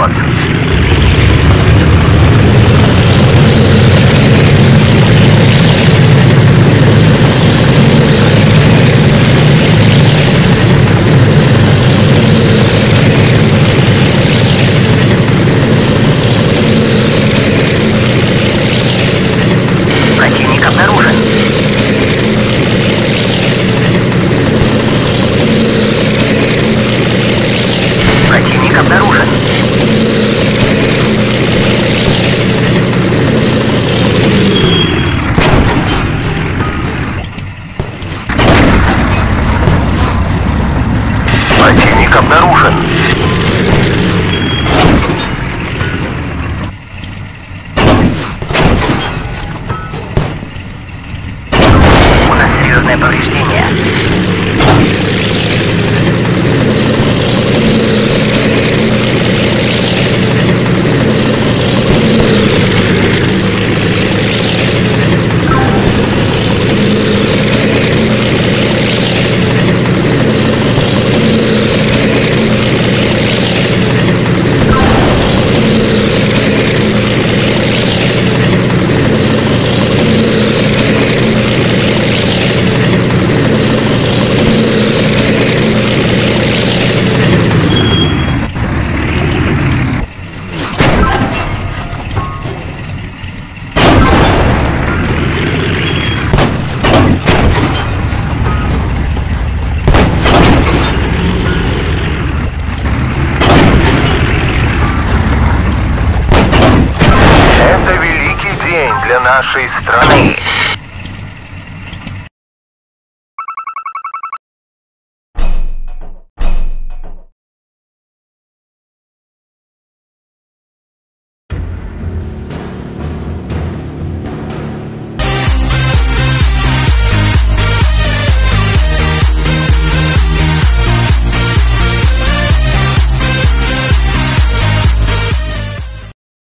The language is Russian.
Good. Нашей страны.